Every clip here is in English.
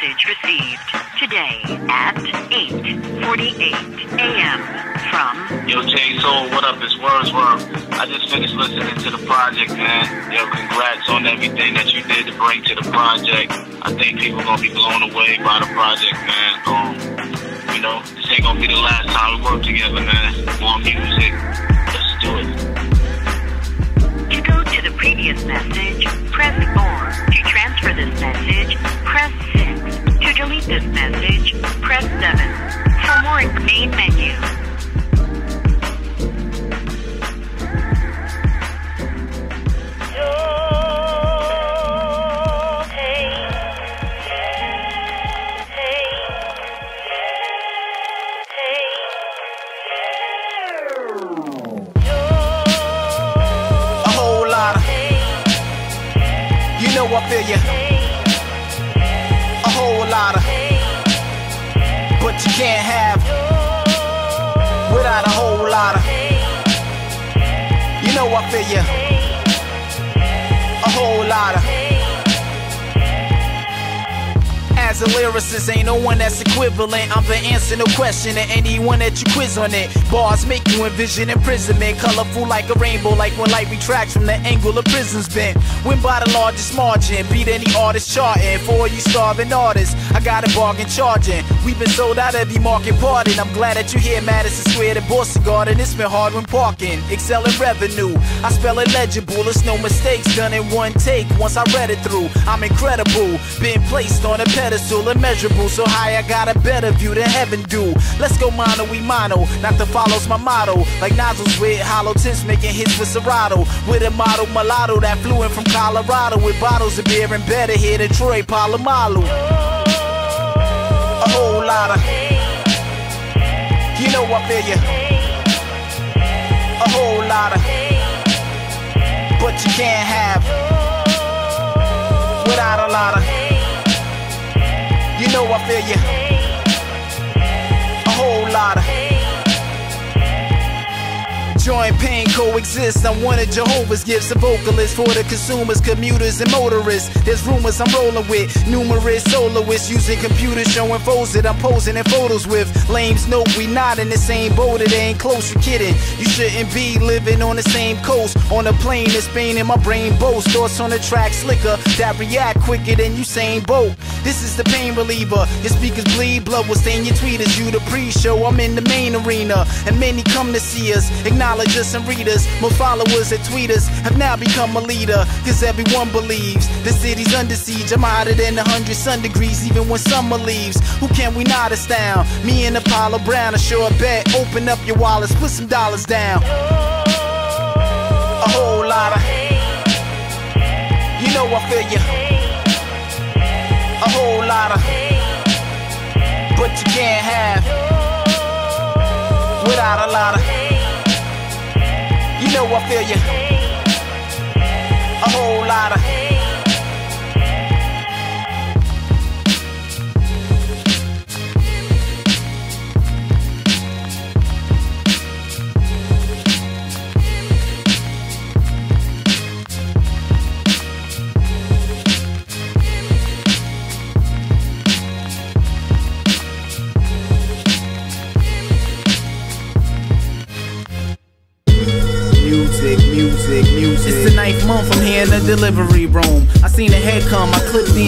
Message received today at 8:48 a.m. from Yo, J Soul, what up? It's Wordsworth. I just finished listening to the project, man. Yo, congrats on everything that you did to bring to the project. I think people gonna be blown away by the project, man. Um, you know, this ain't gonna be the last time we work together, man. More music. Let's do it. To go to the previous message, press 4. To transfer this message, press 6. Delete this message, press 7. For more main menu. a whole lot of. You know I feel you. But you can't have without a whole lot of. You know I feel you. A whole lot of. As a lyricist, ain't no one that's equivalent. I'm the answer, no question to anyone that you quiz on it. Bars make you envision imprisonment, colorful like a rainbow, like when light retracts from the angle of prison's bent. Win by the largest margin, beat any artist charting. For you starving artists, I got a bargain charging. We've been sold out every market part, and I'm glad that you here, Madison Square, the Boston Garden. It's been hard when parking, excelling revenue. I spell it legible, it's no mistakes done in one take. Once I read it through, I'm incredible. Been placed on a pedestal, immeasurable, so high I got a better view than heaven do. Let's go mono, we mono, not to follows my motto. Like nozzles with hollow tips making hits with Serato. With a model mulatto that flew in from Colorado with bottles of beer and better here than Troy Polamalu. A whole lot of. You know I feel you. A whole lot of. But you can't have without a lot of. Know I feel you. A whole lot of. Joint pain coexist. I'm one of Jehovah's gifts, a vocalist for the consumers, commuters, and motorists. There's rumors I'm rolling with numerous soloists using computers showing foes that I'm posing in photos with. Lames know we not in the same boat, it ain't close, you kidding. You shouldn't be living on the same coast. On a plane, it's pain in my brain boast. Thoughts on the track slicker that react quicker than you Usain Bolt. This is the pain reliever. Your speakers bleed, blood will stain your tweeters. You the pre-show, I'm in the main arena. And many come to see us, acknowledge us and readers. More followers and tweeters have now become a leader. Cause everyone believes the city's under siege. I'm hotter than a hundred sun degrees, even when summer leaves. Who can we not astound? Me and Apollo Brown, a sure bet. Open up your wallets, put some dollars down. A whole lot of. You know I feel you. A whole lot of. But you can't have without a lot of. You know I feel you. A whole lot of.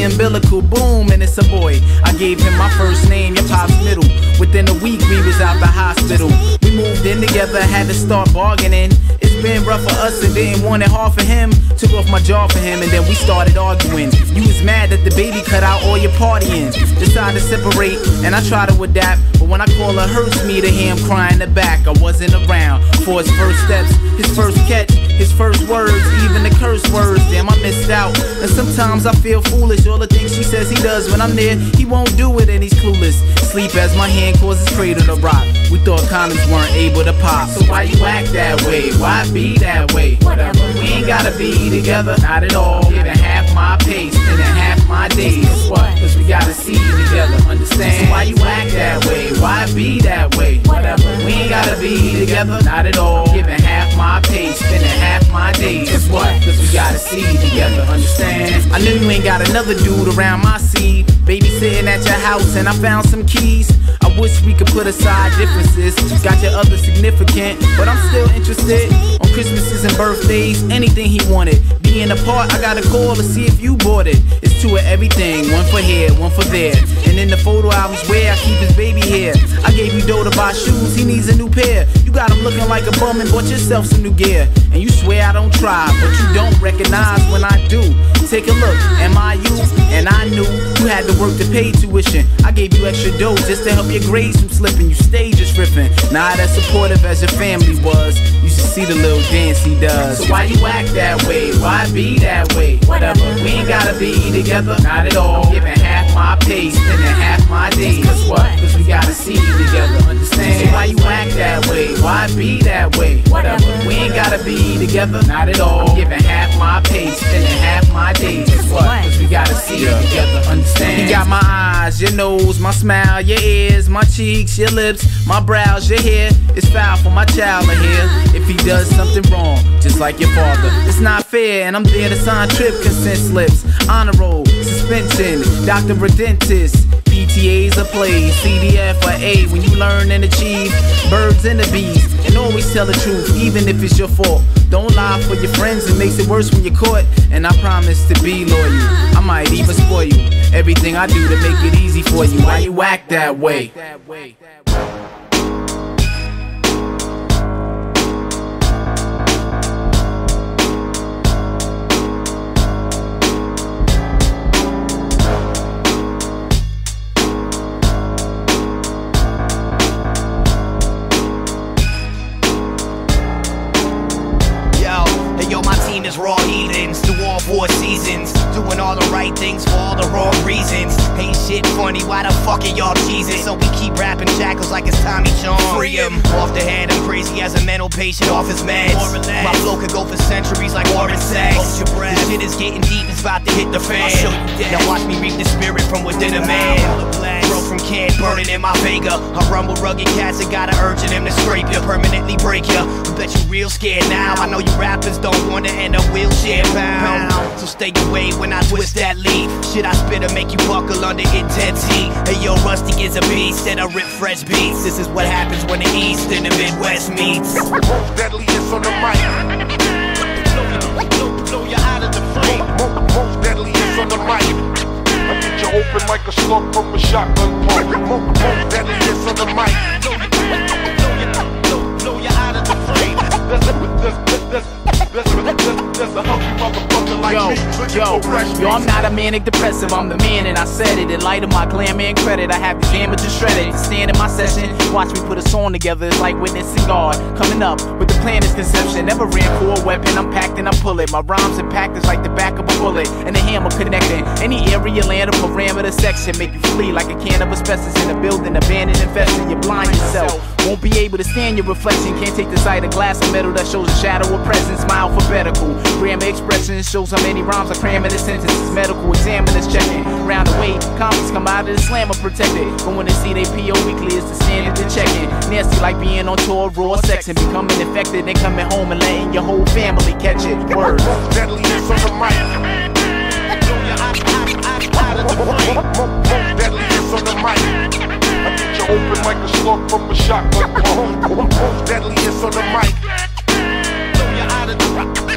The umbilical, boom, and it's a boy. I gave him my first name, your pop's middle. Within a week, we was out the hospital. We moved in together, had to start bargaining. It's been rough for us and didn't want it hard for him. Took off my jaw for him and then we started arguing. You was mad that the baby cut out all your partying. Decided to separate and I tried to adapt. When I call her hurts me to him cry in the back. I wasn't around for his first steps, his first catch, his first words, even the curse words. Damn, I missed out. And sometimes I feel foolish. All the things she says he does when I'm there, he won't do it and he's clueless. Sleep as my hand causes cradle to rock. We thought condoms weren't able to pop. So why you act that way? Why be that way? Whatever. We ain't gotta be together, not at all. Giving half my pace and then half my days. What? Cause we gotta see together, understand? So why you act that way? Why be that way? Whatever. We ain't gotta be together, not at all. Giving half my pace, spending half my days. Guess what? Cause we gotta see together, understand? I knew you ain't got another dude around my seed. Babysitting at your house and I found some keys. I wish we could put aside differences. Got your other significant, but I'm still interested. Christmases and birthdays, anything he wanted. Being apart, I got a call to see if you bought it. It's two of everything, one for here, one for there. And in the photo albums where I keep his baby hair. I gave you dough to buy shoes, he needs a new pair. You got him looking like a bum and bought yourself some new gear. And you swear I don't try, but you don't recognize when I do. Take a look, am I you? And I knew you had to work to pay tuition. I gave you extra dough just to help your grades from slipping. You stayed just riffing. Not as supportive as your family was. You should see the little does. So why you act that way? Why be that way? Whatever. We ain't gotta be together. Not at all. Giving half my pay, spending half my days. Cause what? Cause we gotta see together. Understand? So why you act that way? Why be that way? Whatever. We ain't gotta be together. Not at all. Giving half my pay, spending half my days. Cause what? Cause we gotta see together. Understand? You got my eyes, your nose, my smile, your ears, my cheeks, your lips, my brows, your hair. It's foul for my child to hear if he does something wrong, just like your father. It's not fair, and I'm there to sign trip consent slips, honor roll, suspension, doctor or dentist. PTA's a play, CDF or A when you learn and achieve. Birds and the bees, and always tell the truth, even if it's your fault. Don't lie for your friends, it makes it worse when you're caught. And I promise to be loyal. I might even spoil you. Everything I do to make it easy for you. Why you act that way? All four seasons. Doing all the right things for all the wrong reasons. Ain't shit funny, why the fuck are y'all cheesing? So we keep rapping jackals like it's Tommy John. Free him. Off the head, I'm crazy as a mental patient off his meds. My flow could go for centuries like Warren Sex. Hold your breath. This shit is getting deep, it's about to hit the fan. Now watch me reap the spirit from within a man. From can, burning in my Vega. I rumble rugged cats that got a urge in them to scrape you, permanently break you. I bet you real scared now. I know you rappers don't wanna end up wheelchair bound. So stay away when I twist that leaf. Shit I spit to make you buckle under intense heat. Hey yo, Rusty is a beast and I rip fresh beats. This is what happens when the East and the Midwest meets. Most deadliest on the mic. Blow, blow you out of the frame. Mo- Most deadliest on the mic. You open like a slug from a shotgun pump. Mo- Most deadliest on the mic. Blow blow blow, blow you out of the frame. There's a, there's, there's, there's, there's, there's, there's a hungry motherfucker like Yo, me. looking yo, for fresh yo, I'm not a manic depressive, I'm the man and I said it. In light of my glamour and credit, I have these amateurs shredded. Stand in my session, watch me put a song together, it's like witnessing God. Coming up with the plan is conception, never ran for a weapon, I'm packed and I pull it. My rhymes and packed is like the back of a bullet, and the hammer connecting. Any area, land, or parameter section, make you flee like a can of asbestos in a building, abandoned, infested. You blind yourself, won't be able to stand your reflection, can't take the sight of glass or metal that shows a shadow of presence. My alphabetical grammar expression shows how many rhymes I cram in a sentence. Medical examiners checking round the way. Comments come out of the slammer protected. But when they see they PO weekly, it's the standard to checking. Nasty like being on tour, raw sex and becoming infected. Then coming home and letting your whole family catch it. Word. Deadliest on the mic. On the mic. I get you open like a slug from a shotgun. Most deadliest on the mic. Blow you out of the, frame.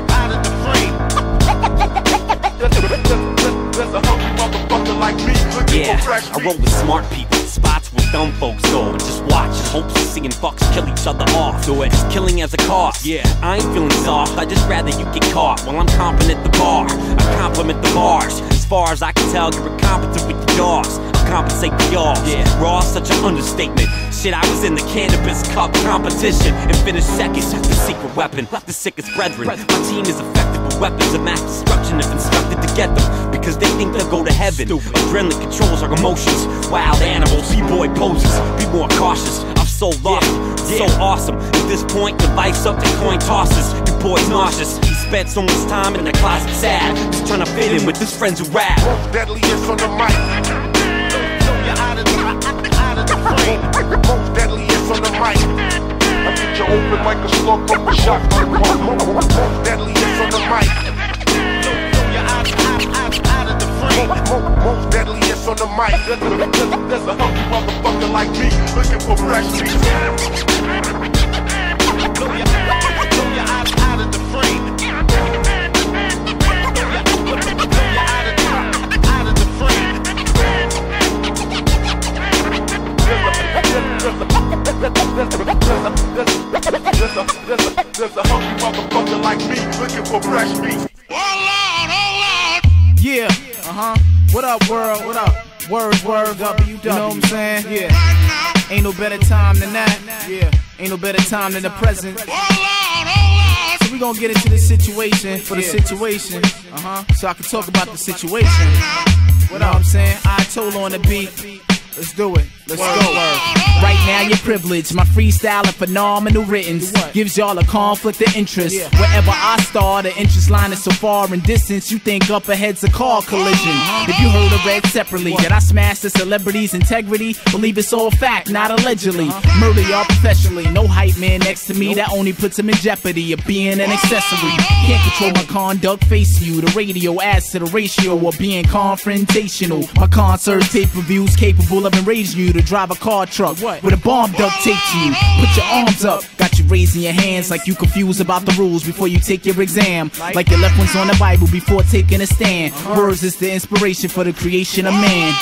There's, there's, there's, there's a hungry motherfucker like me looking Yeah, for fresh I roll with smart people, spots where dumb folks go, and just watch in hopes of seeing fucks kill each other off. Do it, just killing as a cost. Yeah, I ain't feeling soft, I just rather you get caught while I'm comping at the bar. I compliment the bars. As far as I can tell, you're incompetent with your jaws. I'll compensate for yours. Yeah, raw, such an understatement. Shit, I was in the cannabis cup competition and finished second. The secret weapon, Left the sickest brethren. My team is with weapons of mass destruction if instructed to get them because they think they'll go to heaven. Adrenaline controls our emotions. Wild animals, b-boy poses. Be more cautious. I'm so lost, so awesome. At this point, the life's up to coin tosses. Your boy's nauseous. He spent so much time in the closet, sad. Just trying to fit in with his friends who rap. Most deadliest on the mic. You out of the, out of the frame. Most deadliest on the mic. You open like a slug from a shotgun. Most deadliest on the mic. Most, deadliest on the mic. There's a, hungry motherfucker like me looking for fresh meat. There's a, there's a, there's a hungry motherfucker like me looking for fresh meat. Yeah. Uh huh. What up, world? What up? Words, words, WW. You know what I'm saying? Yeah. Ain't no better time than that. Yeah. Ain't no better time than the present. So we gonna get into the situation for the situation. Uh huh. So I can talk about the situation. What? I'm saying? I told on the beat. Let's do it. Let's go. Right now you're privileged. My freestyle and phenomenal writtens gives y'all a conflict of interest. Wherever I start, the interest line is so far in distance. You think up ahead's a car collision. Uh-huh. If you heard or read separately that I smashed the celebrity's integrity, believe it's all fact, not allegedly. Uh-huh. Murder y'all professionally. No hype man next to me that only puts him in jeopardy of being an accessory. Can't control my conduct, face you. The radio adds to the ratio of being confrontational. My concerts, reviews per capable of enraging you to drive a car truck what? with a bomb duct taped to you. Put your arms up, got you raising your hands like you confused about the rules before you take your exam. Like your left one's on the Bible before taking a stand. Uh-huh. Words is the inspiration for the creation of man.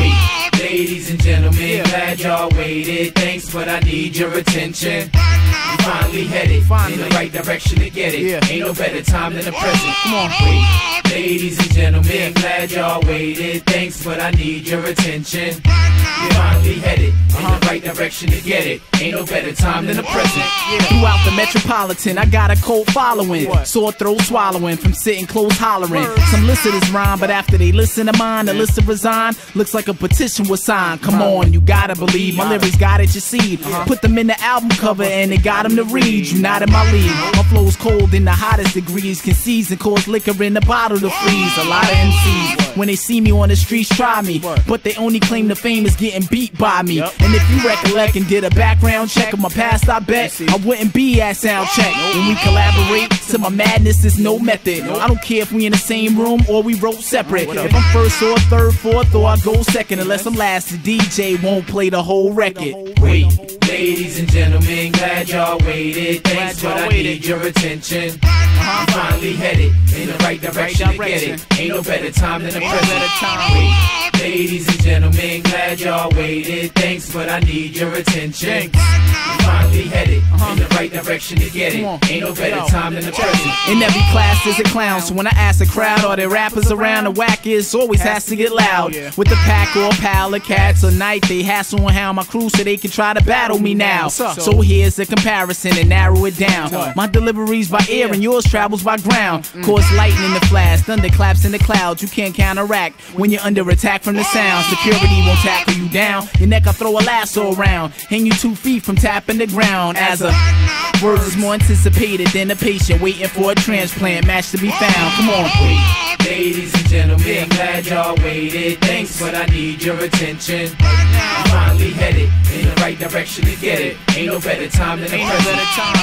Wait, ladies and gentlemen, glad y'all waited. Thanks, but I need your attention. We finally headed in the right direction to get it. Ain't no better time than the present. Come on, wait. Ladies and gentlemen, glad y'all waited. Thanks, but I need your attention. We finally headed in the right direction to get it. Ain't no better time than the present. Throughout the metropolitan, I got a cult following. Sore throat swallowing from sitting close hollering. Some listen to rhyme, but after they listen to mine, the list of resign looks like a petition was signed. Come on, you gotta believe my lyrics got at your seed. Put them in the album cover and it got them to read. You not in my league. My flow's cold in the hottest degrees. Can seize and cause liquor in the bottle to freeze. A lot of MCs, when they see me on the streets, try me. But they only claim the fame is getting beat by me. And if you recollect and did a background check of my past, I bet I wouldn't be at sound check. When we collaborate, to my madness is no method. I don't care if we in the same room or we wrote separate. If I'm first or third, fourth, or I go second, unless I'm last, the DJ won't play the whole record. Wait, ladies and gentlemen, glad y'all waited. Thanks, but I need your attention. I'm finally headed in the right direction to get it. Ain't no better time than the present. Wait, ladies and gentlemen, glad y'all waited. Thanks, but I need your attention. I'm finally headed in the right direction to get it. Ain't no better time than the present. In every class there's a clown, so when I ask the crowd, are there rappers around? The whack is always has to get loud. With the pack or a pal of cats or night, they hassle and hound my crew so they can try to battle me now. So here's the comparison and narrow it down. My deliveries by air and yours travels by ground. Cause lightning in the flash, thunderclaps in the clouds. You can't counteract when you're under attack from the sound. Security won't tackle you down. Your neck, I throw a lasso around. Hang you two feet from tapping the ground. As a words is more anticipated than a patient waiting for a transplant match to be found. Come on, wait. Ladies and gentlemen, glad y'all waited. Thanks, but I need your attention. I'm finally headed in the right direction to get it. Ain't no better time than the present.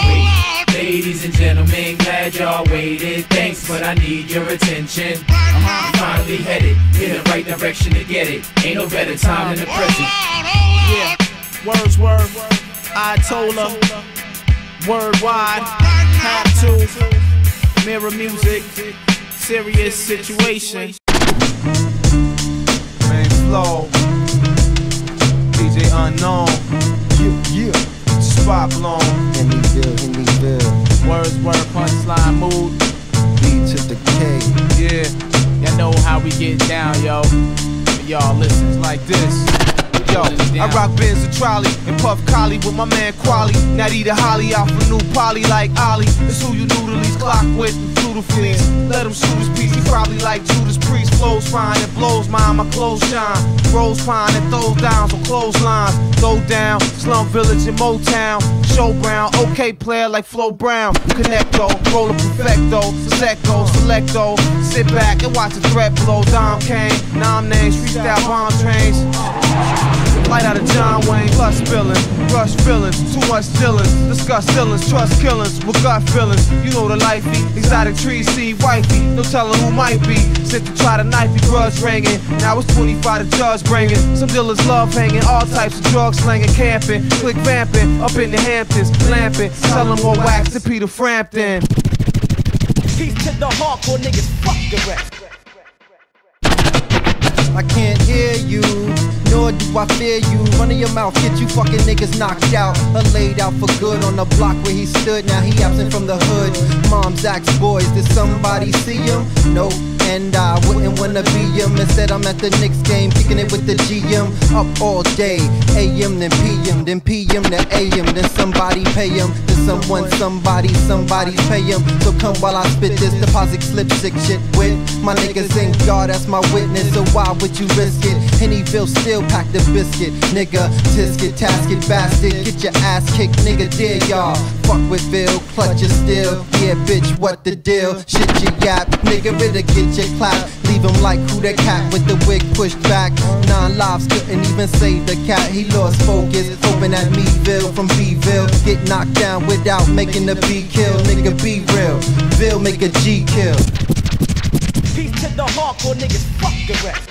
Wait. Ladies and gentlemen, glad y'all waited. Thanks, but I need your attention. I'm finally headed in the right direction to get it. Ain't no better time than the present. Yeah, words, word. I told her. Word wide. Have to. Mirror music. Serious situation. Main flow. DJ Unknown. Yeah, yeah. Spot blown. Henryville, Henryville. Words, word, punchline, mood. B to the K. Yeah, y'all know how we get down, yo. But y'all listen. Like this. Yo, I rock Benz and trolley and puff collie with my man Quali. Natty the Holly out for new poly like Ollie. It's who you to least clock with Let him shoot his piece. He probably like Judas Priest. Flows fine, it blows mine. My clothes shine. Rolls fine and throws down on clotheslines. Throw down, slum village in Motown. Show Brown, okay player like Flo Brown. Connecto, roll a perfecto, selecto, selecto. Sit back and watch the threat blow. Dom Kane, nom names, freestyle bomb trains. Light out of John Wayne, plus spillin', rush feelings, too much dealings, discuss ceilings, trust killings, with gut feelings. You know the lifey, exotic trees, see wifey, no telling who might be. Sent to try to knife me, grudge ringing. Now it's 25 the judge bringing. Some dealers love hanging, all types of drugs slanging, camping, click vamping, up in the Hamptons, lamping, selling more wax to Peter Frampton. Peace to the hardcore niggas, fuck the rest. I can't hear you, nor do I fear you. Running your mouth, get you fucking niggas knocked out. Or laid out for good on the block where he stood. Now he absent from the hood. Mom's asked boys, did somebody see him? Nope. And I wouldn't wanna be him. Instead, I'm at the Knicks game, kicking it with the GM. Up all day, AM then PM, then PM to AM, then somebody pay him. Then someone, somebody, somebody pay him. So come while I spit this deposit slip sick shit with my niggas in God, that's my witness. So why would you risk it? Hennyville still pack the biscuit, nigga. Tisket, tasket, bastard. Get your ass kicked, nigga. Dear y'all. Fuck with Bill, clutch your steel. Yeah, bitch, what the deal? Shit you yap, nigga, better get your clap. Leave him like who the cat with the wig pushed back. Nine lives couldn't even save the cat. He lost focus, hoping at Meville from Bville. Get knocked down without making the B kill. Nigga, be real. Bill make a G kill. Peace to the hardcore niggas, fuck the rest.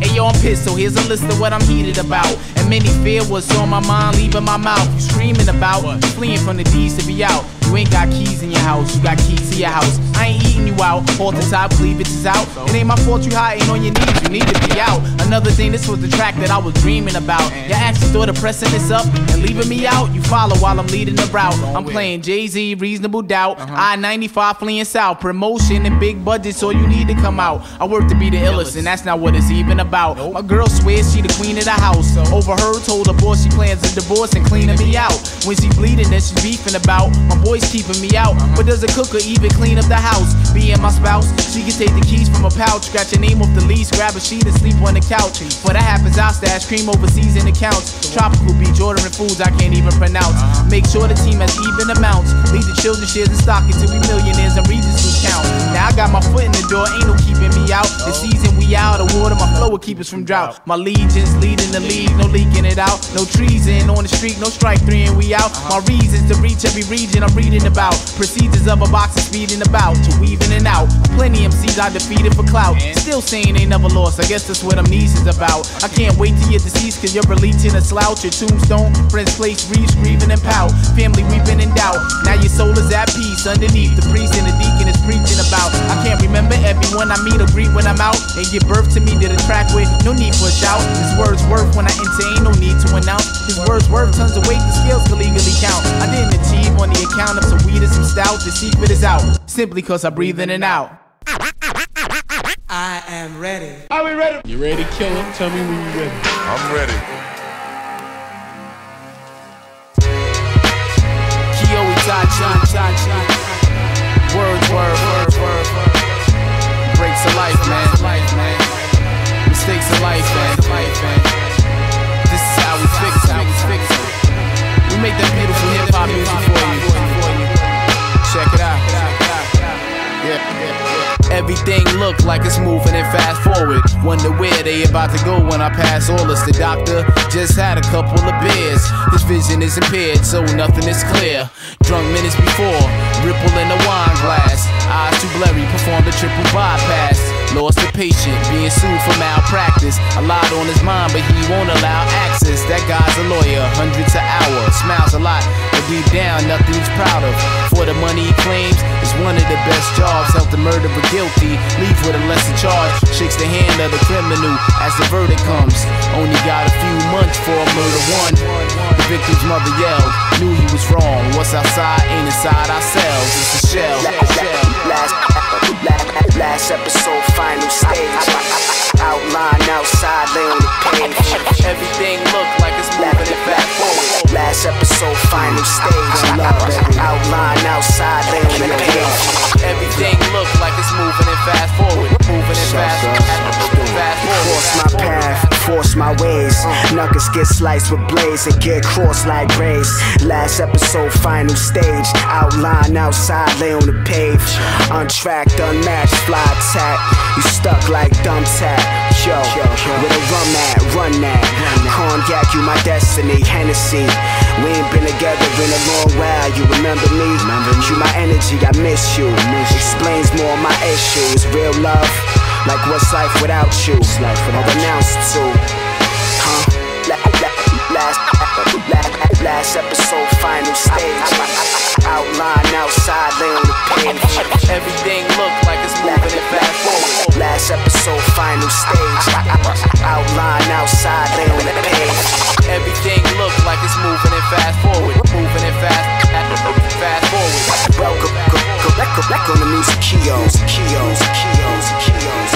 Hey yo, I'm pissed, so here's a list of what I'm heated about. And many fear what's on my mind, leaving my mouth. You screaming about fleeing from the D's to be out. You ain't got keys in your house, you got keys to your house. I ain't eating you out, hold the top, cleavage is out. It ain't my fault you hiding on your knees, you need to be out. Another thing, this was the track that I was dreaming about. You actually thought of pressing this up and leaving me out. You follow while I'm leading the route. I'm playing Jay Z, Reasonable Doubt. I 95 fleeing south, promotion and big budget, so you need to come out. I work to be the illest, and that's not what it's even about. My girl swears she the queen of the house. Overheard, told her boss she plans a divorce and cleaning me out. When she bleeding, then she beefing about. My boy's keeping me out, but does a cooker even clean up the house? Being my spouse, she can take the keys from a pouch, scratch your name off the lease, grab a sheet and sleep on the couch. When that happens, I'll stash cream overseas in accounts. Tropical beach, ordering foods I can't even pronounce. Make sure the team has even amounts. Lead the children shares and stock until we millionaires and Regis lose count. Now I got my foot in the door, ain't no keeping me out. The season we out of water, my flow will keep us from drought. My legions leading the league, no leaking it out. No treason on the street, no strike three and we out. My reasons to reach every region I'm reading about. Procedures of a box is speeding about to weaving and out. Plenty MCs I defeated for clout. Still saying they never lost. I guess that's what amnesia's about. I can't wait till you're deceased cause you're releasing a slouch. Your tombstone, friends place, reefs, grieving and pout. Family weeping in doubt. Now your soul is at peace underneath. The priest and the deacon is preaching about. I can't remember everyone I meet or greet when I'm out. They give birth to me, did a track with no need for a shout. His words worth when I enter, ain't no need to announce. His words worth tons of weight, the scales can legally count. I didn't achieve on the account of some weed and some stout. The secret is out, simply cause I breathe in and out. I am ready. Are we ready? You ready to kill him? Tell me when you're ready. I'm ready. Kyo Itachi, Itachi. Word, word, word, word, word. Breaks of life, man. Mistakes of life, man. This is how we fix it. How we fix it. We make that beautiful hip hop music for you. Check it out. Yeah, yeah. Everything look like it's moving and fast forward. Wonder where they about to go when I pass all this. The doctor just had a couple of beers. His vision is impaired, so nothing is clear. Drunk minutes before, ripple in the wine glass. Eyes too blurry, performed a triple bypass. Lost the patient, being sued for malpractice. A lot on his mind, but he won't allow access. That guy's a lawyer, hundreds an hour. Smiles a lot, but deep down, nothing he's proud of. For the money he claims, it's one of the best jobs. Help the murderer guilty, leave with a lesser charge. Shakes the hand of the criminal as the verdict comes. Only got a few months for a murder one. The victim's mother yelled, knew he was wrong. What's outside ain't inside ourselves. It's a shell. shell. Last, last, episode, final stage. Outline outside, lay on the page. Everything look like it's moving and fast forward. Last episode, final stage. Outline outside, lay on the page. My ways. Nuggets get sliced with blades and get crossed like rays. Last episode, final stage. Outline outside, lay on the page. Untracked, unmatched, fly attack. You stuck like dumb tap. Yo, where the rum at? Run that. Cognac, you my destiny. Hennessy. We ain't been together in a long while. You remember me? You my energy, I miss you. Explains more of my issues. Real love, like what's life without you? Or renounced to. Last, episode, final stage. Outline outside, lay on the page. Everything look like it's moving and fast forward. Last episode, final stage. Outline outside, lay on the page. Everything look like it's moving and fast forward. Moving and fast, fast forward. Welcome, go, go, go back on the music kios, kios, kios, kios, kios.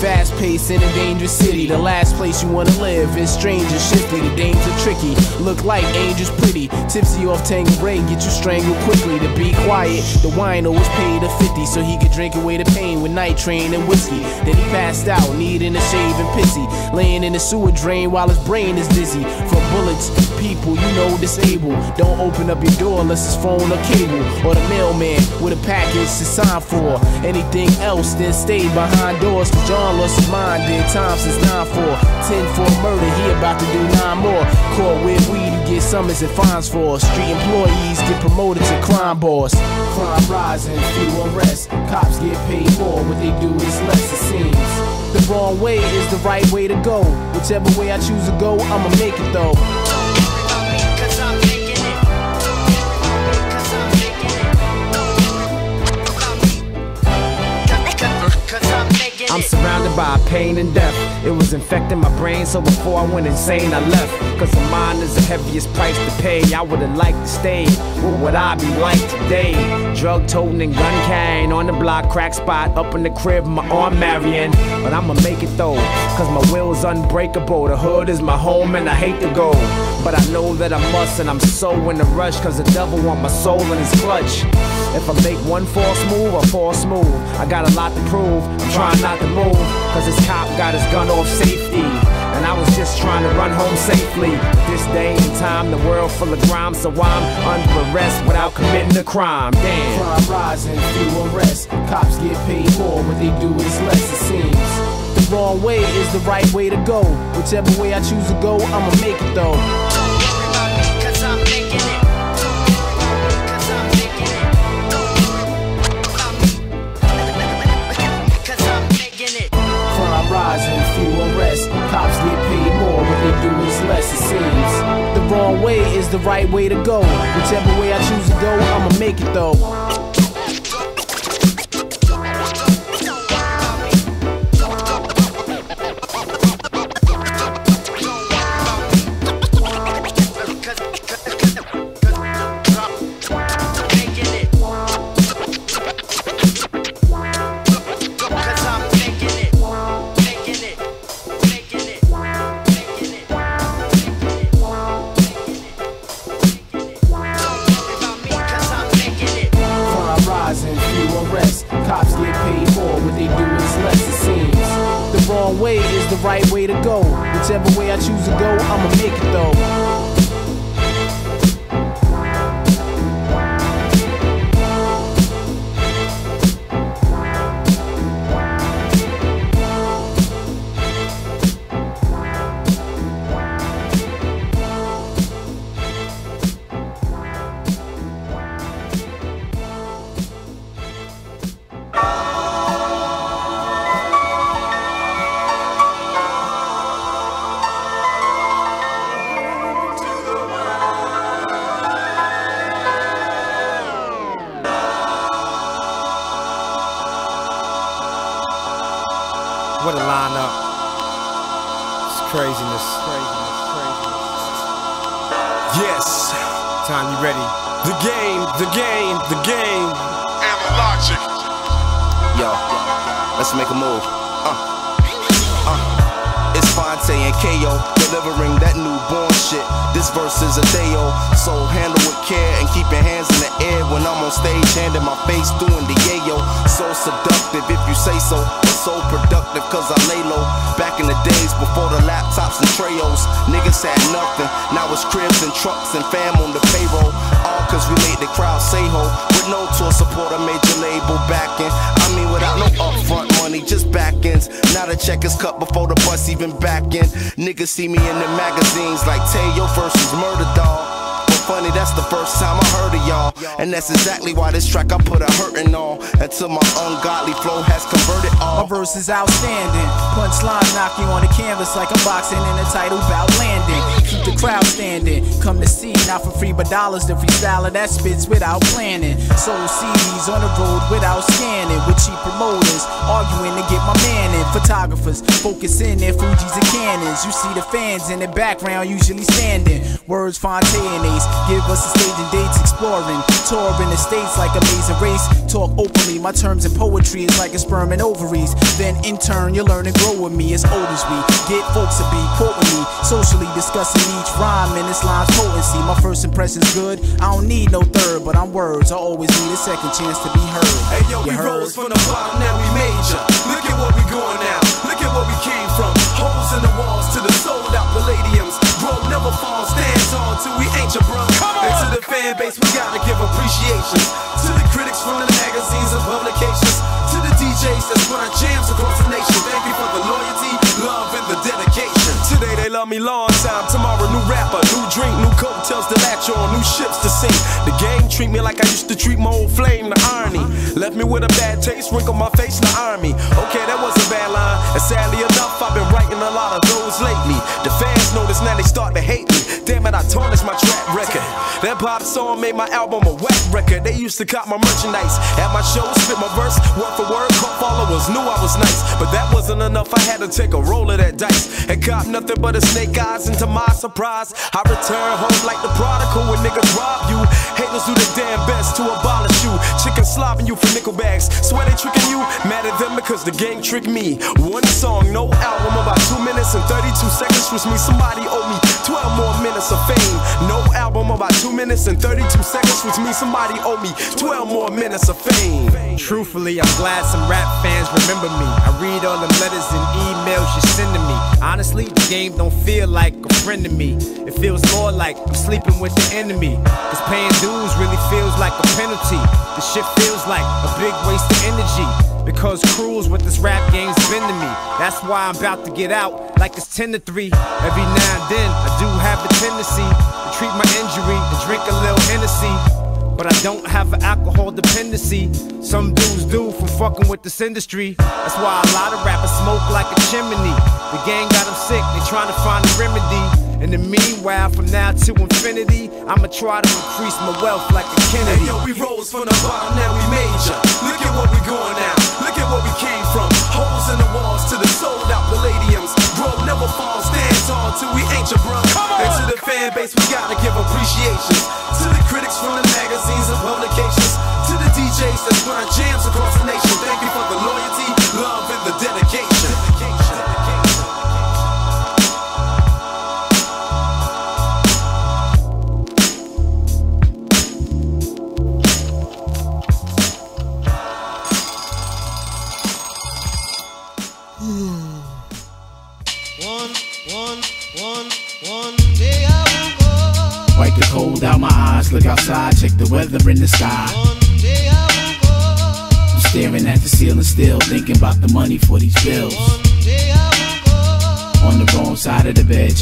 Fast paced in a dangerous city. The last place you wanna live is strange and shifty. The dames are tricky, look like angels pretty. Tipsy off Tanqueray, get you strangled quickly. To be quiet, the wino was paid a 50 so he could drink away the pain with night train and whiskey. Then he passed out, needing a shave and pissy. Laying in the sewer drain while his brain is dizzy. From bullets, people you know disabled. Don't open up your door unless it's phone or cable. Or the mailman with a package to sign for. Anything else, then stay behind doors. Cause John lost his mind, did time since 9 4. 10 for murder, he about to do 9 more. Caught with weed, you get summons and fines for. Street employees get promoted to crime boss. Crime rising, few arrests. Cops get paid more, what they do is less, it seems. The wrong way is the right way to go. Whichever way I choose to go, I'ma make it though. I'm surrounded by pain and death. It was infecting my brain, so before I went insane, I left. Cause the mind is the heaviest price to pay. I would've liked to stay. What would I be like today? Drug toting and gun carrying on the block, crack spot, up in the crib, my arm marrying. But I'ma make it though, cause my will's unbreakable. The hood is my home and I hate to go. But I know that I must, and I'm so in a rush, cause the devil want my soul in his clutch. If I make one false move, I fall smooth. I got a lot to prove. I'm trying not to move, cause this cop got his gun off safety. And I was just trying to run home safely. This day and time, the world full of grime, so I'm under arrest without committing a crime. Damn. Crime rising, few arrests. Cops get paid more, what they do is less, it seems. The wrong way is the right way to go. Whichever way I choose to go, I'ma make it though. The right way to go. Whichever way I choose to go, I'ma make it though. Delivering that newborn shit. This verse is a Deo, so handle with care and keep your hands in the air when I'm on stage, hand in my face, doing the yayo. So seductive if you say so, so productive cause I lay low. Back in the days before the laptops and Treos, niggas had nothing. Now it's cribs and trucks and fam on the payroll. Cause we made the crowd say ho. With no tour support, a major label backing. I mean, without no upfront money, just back ends. Now the check is cut before the bus even back in. Niggas see me in the magazines like Tay, your versus Murder Dog funny, that's the first time I heard of y'all. And that's exactly why this track I put a hurtin' on. Until my ungodly flow has converted all. My verse is outstanding. Punchline knock you on the canvas like I'm boxing in a title bout landing. The crowd standing. Come to see, not for free, but dollars. The freestyler that spits without planning. Sold CDs on the road without scanning. With cheap promoters arguing to get my man in. Photographers focusing their Fuji's and Canons. You see the fans in the background usually standing. Words Fontaines Give us a stage and dates exploring. Touring the states like a amazing race. Talk openly, my terms and poetry is like a sperm and ovaries. Then in turn, you learn and grow with me as old as we. Get folks to be quoting me. Socially discussing each rhyme and its line's potency. My first impression's good. I don't need no third, but I'm words. I always need a second chance to be heard. Hey yo, you we heard? rose from the bottom, now we major. Look at what we going now. Look at where we came from. Holes in the walls to the sold out palladiums. Bro, never fall, stand tall till we ain't your bro. And to the fan base, we gotta give appreciation. To the critics from the magazines and publications. To the DJs that put our jams across the nation. Thank you for the loyalty, love, and the dedication. Today they love me long time. Tomorrow, new rapper, new drink, new coattails to latch on, new ships to sink. The game treat me like I used to treat my old flame, the irony. Left me with a bad taste, wrinkle my face, the army. Okay, that was a bad line. And sadly I've been writing a lot of those lately. The fans notice now they start to hate me. Damn it, I tarnished my track record. That pop song made my album a whack record. They used to cop my merchandise at my shows, spit my verse, word for word. Cult followers knew I was nice, but that wasn't enough. I had to take a roll of that dice and cop nothing but a snake eyes. And to my surprise, I return home like the prodigal when niggas rob you. Haters do their damn best to abolish you. Chicken slobbing you for nickel bags. Swear they tricking you. Mad at them because the game tricked me. One song, no about two minutes and 32 seconds, which means somebody owe me 12 more minutes of fame. No album, about two minutes and 32 seconds, which means somebody owe me 12 more minutes of fame. Truthfully, I'm glad some rap fans remember me. I read all the letters and emails you're sending me. Honestly, the game don't feel like a friend to me. It feels more like I'm sleeping with the enemy. Cause paying dues really feels like a penalty. The shit feels like a big waste of energy. Because cruise what this rap game's been to me. That's why I'm about to get out like it's 10 to 3. Every now and then, I do have a tendency to treat my injury and drink a little Hennessy. But I don't have an alcohol dependency. Some dudes do from fucking with this industry. That's why a lot of rappers smoke like a chimney. The gang got them sick, they trying to find a remedy. In the meanwhile, from now to infinity, I'ma try to increase my wealth like a Kennedy. Hey yo, we rose from the bottom, now we major. Look at what we going now. Where we came from. Holes in the walls to the sold out palladiums. Bro, never fall, stand tall till we ain't your brother. And to the fan base, we gotta give appreciation. To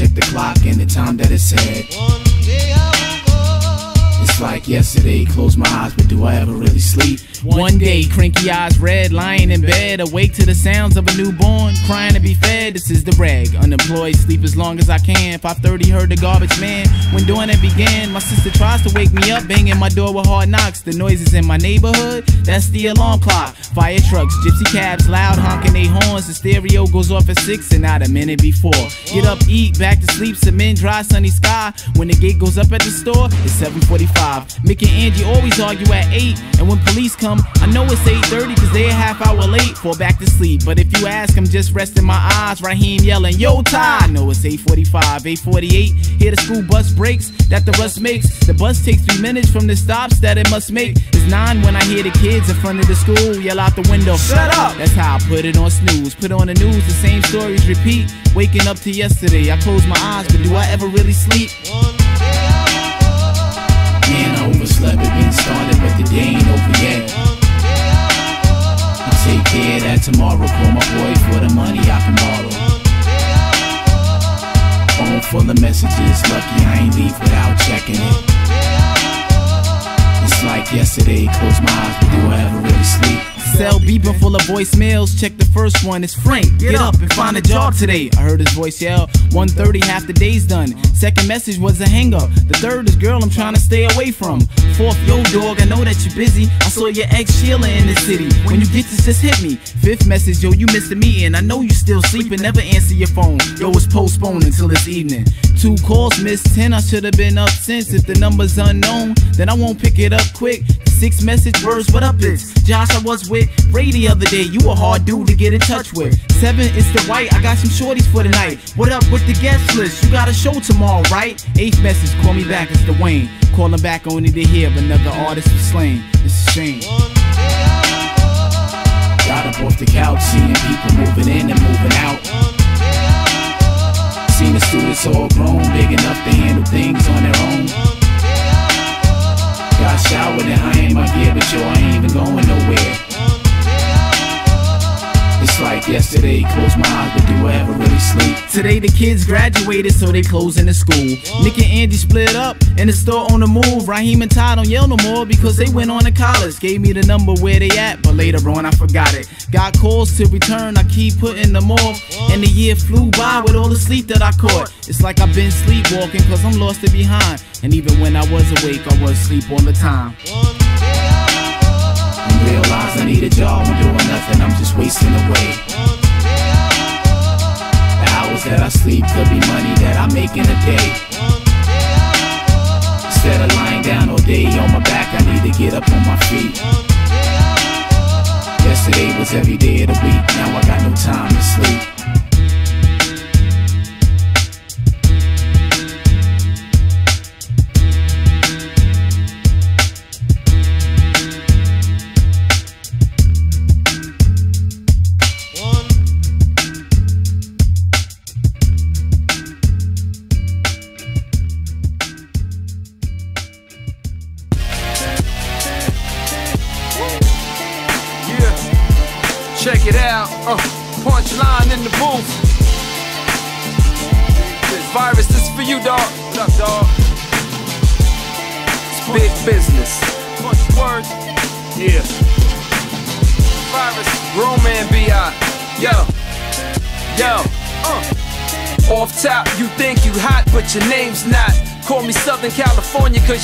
check the clock and the time that it said. One day I will go. It's like yesterday, close my eyes, but do I ever really sleep? One day, cranky eyes red, lying in bed, awake to the sounds of a newborn, crying to be fed. This is the rag. Unemployed, sleep as long as I can. 5:30, heard the garbage man. When doing it began, my sister tries to wake me up, banging my door with hard knocks. The noises in my neighborhood, that's the alarm clock. Fire trucks, gypsy cabs, loud honking they horns. The stereo goes off at six and not a minute before. Get up, eat, back to sleep, cement, dry, sunny sky. When the gate goes up at the store, it's 7:45. 8:45. Mick and Angie always argue at 8, and when police come, I know it's 8:30 cause they a half hour late. Fall back to sleep, but if you ask, I'm just resting my eyes. Raheem yelling, Yo, Ty! I know it's 8:45, 8:48. Hear the school bus breaks that the bus makes. The bus takes three minutes from the stops that it must make. It's nine when I hear the kids in front of the school yell out the window, Shut up! That's how I put it on snooze. Put on the news, the same stories repeat. Waking up to yesterday, I close my eyes, but do I ever really sleep? Man, full of voicemails. Check the first one, it's Frank. Get up and find a job today. I heard his voice yell. 1:30, half the day's done. Second message was a hang up. The third is girl I'm trying to stay away from. Fourth, yo dog, I know that you're busy. I saw your ex Sheila in the city. When you get this, just hit me. Fifth message, yo, you missed the meeting. I know you still sleeping, never answer your phone. Yo, it's postponed until this evening. Two calls, missed 10. I should have been up since. If the number's unknown, then I won't pick it up quick. Six message words, what up, it's Josh, I was with Ray the other day. You a hard dude to get in touch with. Seven, it's the white. I got some shorties for tonight. What up with the guest list? You got a show tomorrow, right? Eighth message, call me back, it's Dwayne. Calling back only to hear another artist was slain. It's a shame. Got up off the couch, seeing people moving in and moving out. Seen the students all grown, big enough to handle things on their own. Got showered and I ain't my gear, but yo, I ain't even going nowhere. It's like yesterday, close my eyes, but do I ever really sleep? Today the kids graduated, so they closing the school. Nick and Andy split up, and the store on the move. Raheem and Todd don't yell no more because they went on to college. Gave me the number where they at, but later on I forgot it. Got calls to return, I keep putting them off. And the year flew by with all the sleep that I caught. It's like I've been sleepwalking cause I'm lost it behind. And even when I was awake, I was asleep all the time. And realize I need a job, I'm doing nothing, I'm just wasting away. The hours that I sleep could be money that I make in a day. Instead of lying down all day on my back, I need to get up on my feet. Yesterday was every day of the week, now I got no time to sleep.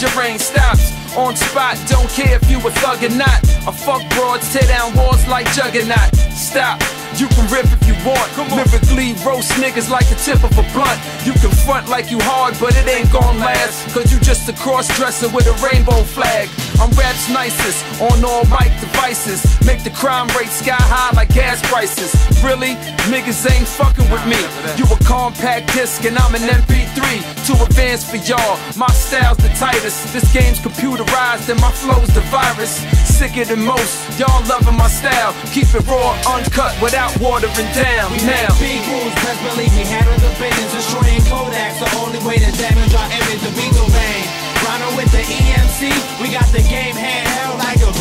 Your rain stops. On spot, don't care if you a thug or not. I fuck broads, tear down walls like Juggernaut. Stop. You can rip if you want. Lyrically roast niggas like the tip of a blunt. You can front like you hard, but it ain't gon' last. Cause you just a cross dresser with a rainbow flag. I'm rap's nicest on all mic devices. Make the crime rate sky high like gas prices. Really? Niggas ain't fucking with me. You a compact disc and I'm an MP3. Too advanced for y'all. My style's the tightest. This game's computerized and my flow's the virus. Sicker than most. Y'all loving my style. Keep it raw, uncut, without watering down. Now. Big moves, best believe me, handle the business, destroying Kodak's the only way to damage our image, the Beagle vein. Running with the EMC, we got the game handheld like a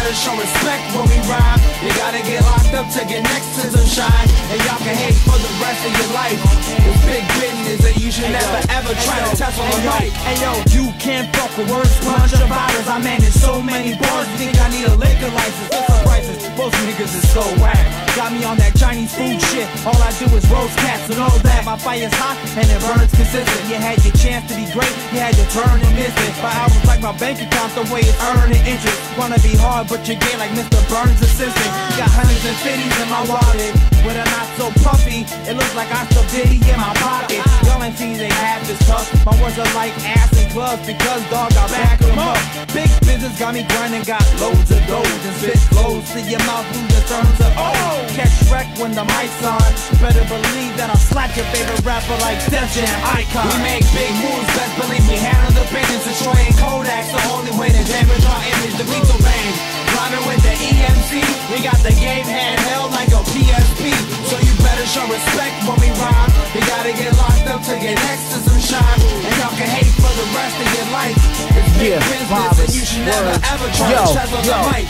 better show respect when we rhyme. You gotta get locked up to get next to some shine. And y'all can hate for the rest of your life. It's big business and you should never ever try to test on the mic. Hey yo, you can't fuck with words, punch of virus. I manage so many bars, you think I need a liquor license? What's the prices? Most niggas is so whack. Got me on that Chinese food shit. All I do is roast cats and all that. My fire's hot and it burns consistent. You had your chance to be great, you had your turn and miss it. But I was like my bank account, the way it's earning interest. Wanna be hard, but you're gay like Mr. Burns' assistant. Got hundreds and fifties in my wallet. With a not so puffy, it looks like I still diddy in my pocket. Y'all ain't seen they half as tough. My words are like ass and gloves because dog, I back 'em up. Big business got me grinding, got loads of gold and spit flows to your mouth, the terms of oh. Catch wreck when the mic's on. Better believe that I'll slap your favorite rapper like Def Jam icon. We make big moves, best believe we handle the business. Destroying Kodak's the only way to damage our image. The will bang. Rhyming with the EMC, we got the game handheld like a PSP. So you better show respect when we rhyme. You gotta get locked up to get next to some shine. And y'all can hate for the rest of your life. It's big Yeah, business and you should never ever try Yo, to test on yo. the mic.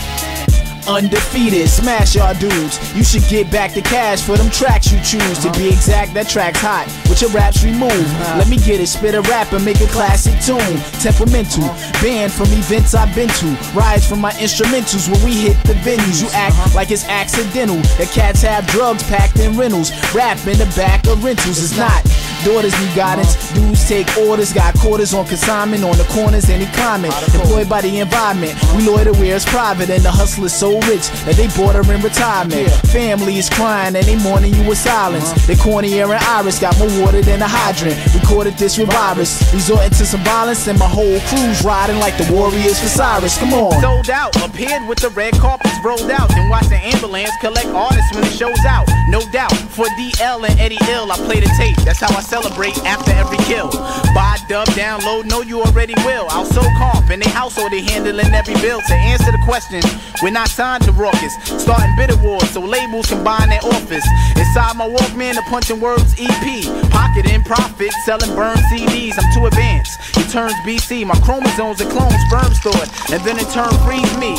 Undefeated, smash y'all dudes. You should get back the cash for them tracks you choose. To be exact, that track's hot. With your raps removed. Let me get it, spit a rap and make a classic tune. Temperamental, banned from events I've been to. Rides from my instrumentals when we hit the venues. You act like it's accidental. That cats have drugs packed in rentals. Rap in the back of rentals. It's not. Daughters need guidance, dudes take orders, got quarters on consignment on the corners, any climate. Employed by the environment, we loiter where it's private, and the hustle is so rich that they border in retirement. Family is crying and they mourning you with silence. They corny and iris got more water than a hydrant. Recorded this with virus, resorting to some violence, and my whole crew's riding like the warriors for Cyrus. Come on. Sold out, appeared with the red carpets rolled out. Then watch the ambulance collect artists when it shows out. No doubt, for DL and Eddie Ill, I play the tape. That's how I celebrate after every kill. Buy, dub, download, know you already will. I'll so comp in they household, they handling every bill. To answer the question, we're not signed to Rawkus. Starting bid awards so labels can buy in their office. Inside my Walkman, the Punching Words EP. Pocket in profit, selling burned CDs. I'm too advanced. It turns BC. My chromosomes are clones, sperm stored, and then in turn frees me.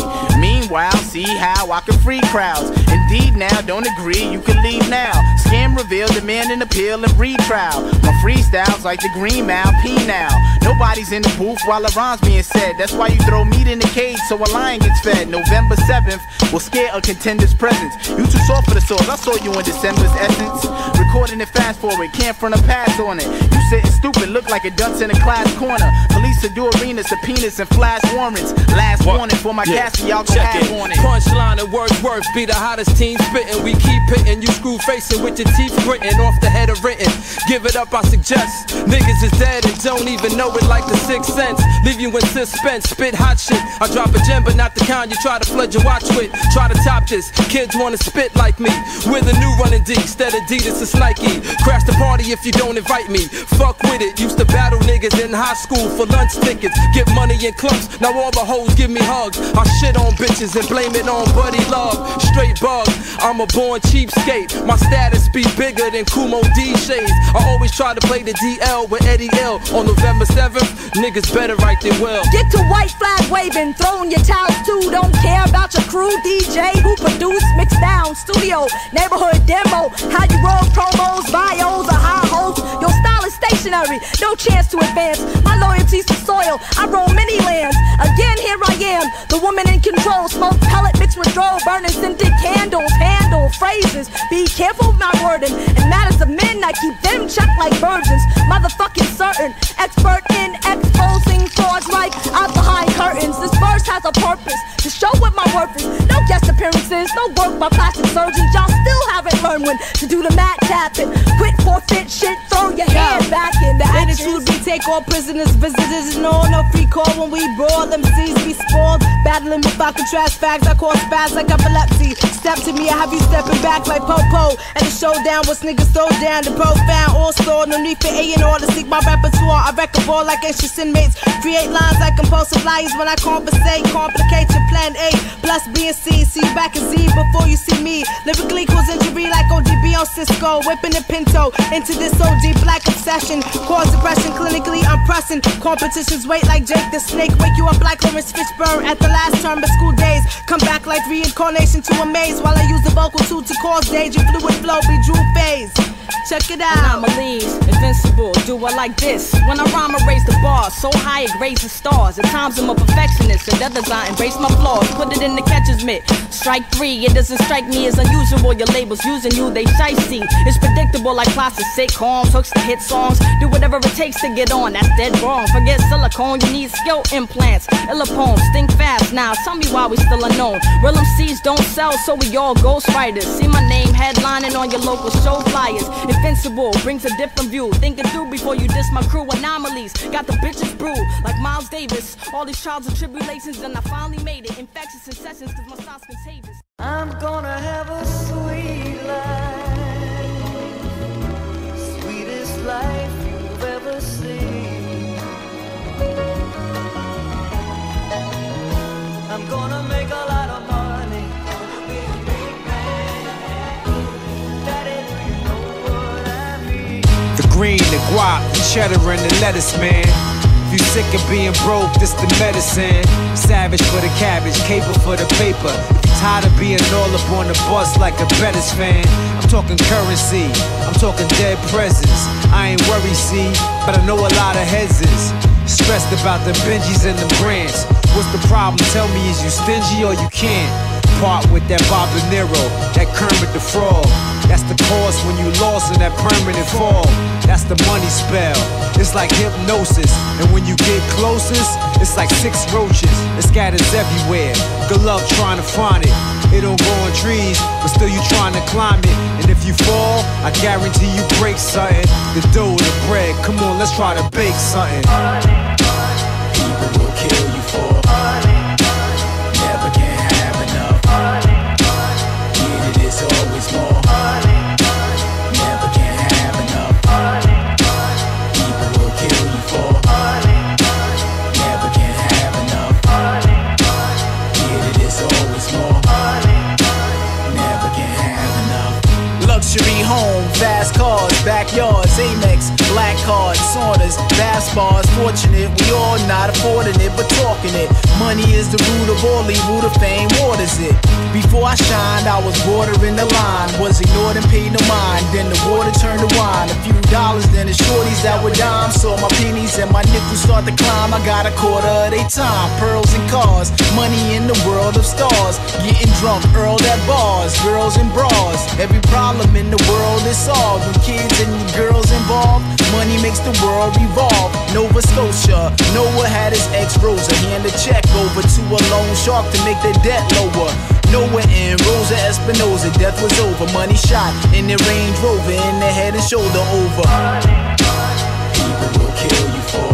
Meanwhile, see how I can free crowds. Indeed, now don't agree, you can leave now. Scam reveal, demand an appeal and retrial. My freestyles like the Green Mile, P now. Nobody's in the booth while the rhymes being said. That's why you throw meat in the cage so a lion gets fed. November 7th will scare a contender's presence. You too soft for the sauce. I saw you in December's essence. Recording it fast forward, can't front a pass on it. You sitting stupid, look like a dunce in a class corner. Police to do arenas, subpoenas, and flash warrants. Last warning for my Yeah. casket, y'all Check it. on it. Punchline and Wordsworth be the hottest team spitting. We keep hitting, you screw facing with your teeth gritting off the head of written. Give it up, I suggest. Niggas is dead and don't even know it like the sixth sense. Leave you in suspense, spit hot shit. I drop a gem, but not the kind you try to flood your watch with. Try to top this. Kids wanna spit like me. We're the new running D, instead Adidas it's Nike. Crash the party if you don't invite me. Fuck with it. Used to battle niggas in high school for lunch tickets. Get money in clumps. Now all the hoes give me hugs. I shit on bitches and blame it on buddy love. Straight bug. I'm a born cheapskate. My status be bigger than Kumo D shades. I always try to play the DL with Eddie Ill. On November 7th, niggas better write their well. Get to white flag waving, throwing your towels too. Don't care about your crew, DJ who produce, mix down, studio, neighborhood demo. How you roll promos, bios, or high Your style is stationary, no chance to advance. My loyalty's to soil, I roam many lands. Again, here I am, the woman in control. Smoke pellet mixed with dro, burning scented candles. Handle phrases, be careful with my wording. In matters of men, I keep them checked like virgins. Motherfucking certain, expert in exposing frauds like out behind curtains. This verse has a purpose to show what my worth is. No guest appearances, no work by plastic surgeons. Y'all still haven't learned when to do the mat tapping. Quit forfeit shit, throw your hand back in the Attitude we take all prisoners, visitors, and all no free call when we brawl. Them C's be spoiled, battling with I contrast facts. I cause spaz like epilepsy. Step to me, I have you stepping back like Popo. And the showdown, what's niggas throw down the profound. All store, no need for A and R to seek my repertoire. I wreck a ball like anxious inmates. Create lines like compulsive liars when I conversate. Complicate your plan A. Plus B and C. See you back in Z before you see me. Lyrically cause injury like ODB on Cisco. Whipping the Pinto into this OD black obsession. Cause depression clinically I'm pressing. Competitions wait like Jake the Snake. Wake you up like Laurence Fishburne at the last term of school days. Come back like reincarnation to a maze while I use the vocal tool to cause danger. Fluid flow, be Drew phase. Check it out. Anomalies, invincible, do it like this. When I rhyme, I raise the bar, so high it grazes stars. At times I'm a perfectionist, at others I embrace my flaws. Put it in the catcher's mitt. Strike three, it doesn't strike me as unusual. Your labels using you, they shicey. It's predictable like classic sitcoms, hooks to hit songs. Do whatever it takes to get on, that's dead wrong. Forget silicone, you need skill implants. Illa poems, think fast now. Tell me why we still unknown. Real MCs don't sell, so we all ghostwriters. See my name headlining on your local show flyers. Invincible brings a different view. Thinking through before you diss my crew. Anomalies got the bitches brew like Miles Davis. All these trials and tribulations, and I finally made it. Infectious in sessions, cause my style's contagious. I'm gonna have a sweet life, sweetest life you've ever seen. I'm gonna make a lot green, the guap, the cheddar, and the lettuce, man. If you sick of being broke, this the medicine. Savage for the cabbage, caper for the paper. Tired of being all up on the bus like a Bettis fan, I'm talking currency, I'm talking dead presents. I ain't worried, see, but I know a lot of heads is. Stressed about the Benjis and the brands. What's the problem? Tell me, is you stingy or you can't? Part with that Bob De Niro, that Kermit the Frog. That's the cause when you lost in that permanent fall. That's the money spell. It's like hypnosis. And when you get closest, it's like six roaches. It scatters everywhere. Good luck trying to find it. It don't grow on trees, but still you trying to climb it. And if you fall, I guarantee you break something. The dough, the bread. Come on, let's try to bake something. People will kill you backyards, Amex, black cards, saunas, bath bars. Fortunate, we all not affording it, but talking it. Money is the root of all evil, the fame waters it. Before I shined, I was bordering the line, was ignored and paid no mind. Then the water turned to wine, a few dollars, then the shorties that were dimes. Saw my pennies and my nickels start to climb. I got a quarter of they time, pearls and cars, money in the world of stars. Getting drunk, Earl at bars, girls and bras. Every problem in the world is solved when kids and girls involved. Money makes the world revolve. Nova Scotia, Noah had his ex Rosa hand a check over to a loan shark to make the debt lower. Noah and Rosa Espinosa, death was over. Money shot in their Range Rover, in the head and shoulder over. People will kill you for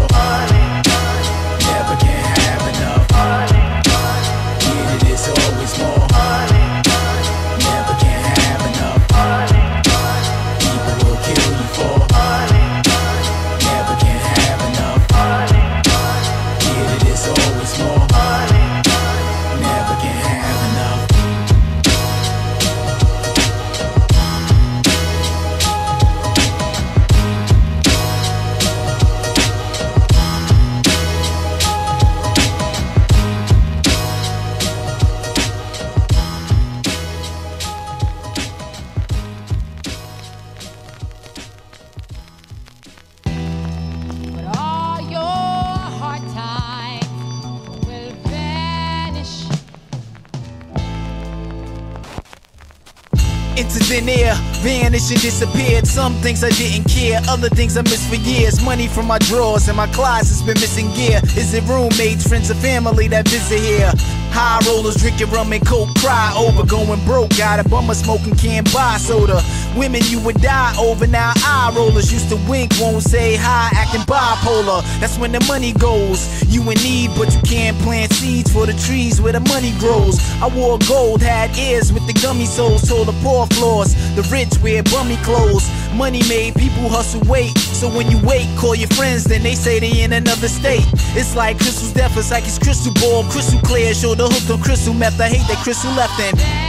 and disappeared. Some things I didn't care, other things I missed for years. Money from my drawers and my closet's been missing gear. Is it roommates, friends, or family that visit here? High rollers drinking rum and coke, cry over going broke. Got a bummer smoking, can't buy soda. Women you would die over now. Eye rollers used to wink, won't say hi, acting bipolar. That's when the money goes. You in need, but you can't plant seeds for the trees where the money grows. I wore gold, had ears with the gummy soles, told the poor floors. The rich wear bummy clothes. Money made people hustle wait. So when you wait, call your friends, then they say they in another state. It's like Crystal's death, it's like it's crystal ball, crystal clear. Shoulder hooked on crystal meth. I hate that crystal left in.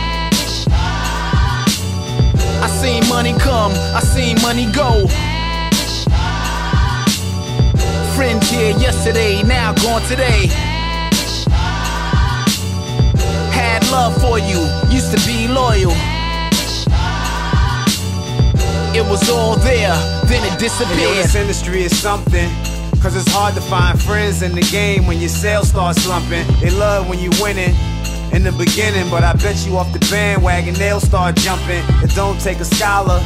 I seen money come, I seen money go. Friends here yesterday, now gone today. Had love for you, used to be loyal. It was all there, then it And yo, disappeared. this industry is something. Cause it's hard to find friends in the game when your sales start slumping. They love when you winning in the beginning, but I bet you off the bandwagon they'll start jumping. It don't take a scholar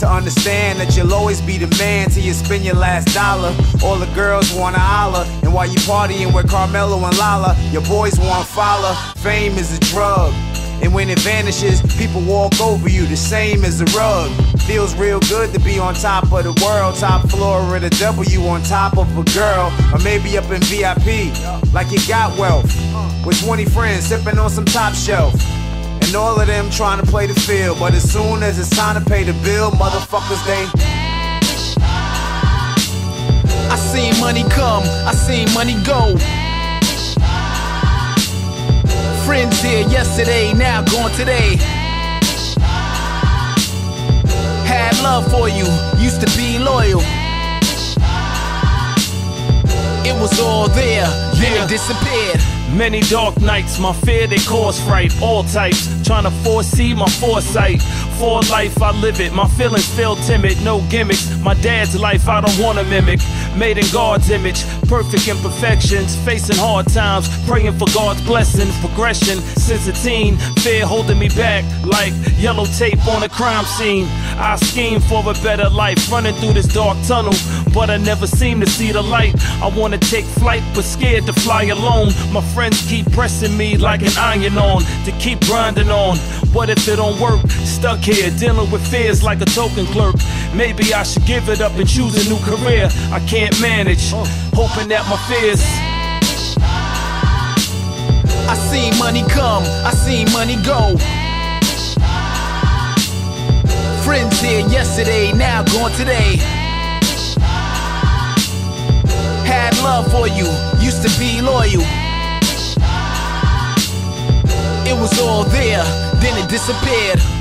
to understand that you'll always be the man till you spend your last dollar. All the girls wanna holler, and while you partying with Carmelo and Lala, your boys want follow. Fame is a drug. And when it vanishes, people walk over you, the same as a rug. Feels real good to be on top of the world, top floor of the W on top of a girl, or maybe up in VIP, like you got wealth. With 20 friends sipping on some top shelf. And all of them trying to play the field, but as soon as it's time to pay the bill, motherfuckers they I seen money come, I seen money go. Friends here yesterday, now gone today. Had love for you, used to be loyal. It was all there, then it disappeared. Many dark nights, my fear they cause fright, all types, trying to foresee my foresight. For life, I live it. My feelings feel timid, no gimmicks. My dad's life, I don't wanna mimic. Made in God's image, perfect imperfections, facing hard times, praying for God's blessing, progression. Since a teen, fear holding me back like yellow tape on a crime scene. I scheme for a better life, running through this dark tunnel, but I never seem to see the light. I wanna take flight, but scared to fly alone. My friends keep pressing me like an iron on to keep grinding on. What if it don't work? Stuck here, dealing with fears like a token clerk. Maybe I should give it up and choose a new career. I can't manage, hoping that my fears. I seen money come, I seen money go. Friends here yesterday, now gone today. Had love for you, used to be loyal. It was all there, then it disappeared.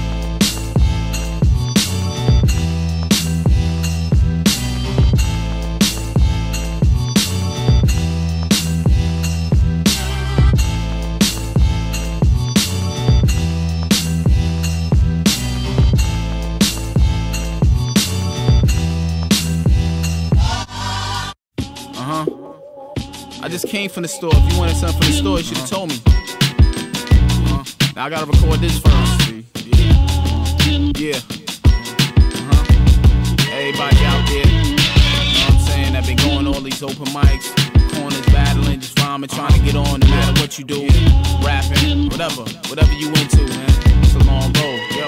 Came from the store. If you wanted something from the store, you should have told me. Uh-huh. Now I gotta record this first. Yeah. Uh-huh. Everybody out there, you know what I'm saying, that been going all these open mics, corners battling, just rhyming, trying to get on no matter what you do. Rapping, whatever, whatever you into, man. It's a long road, yo.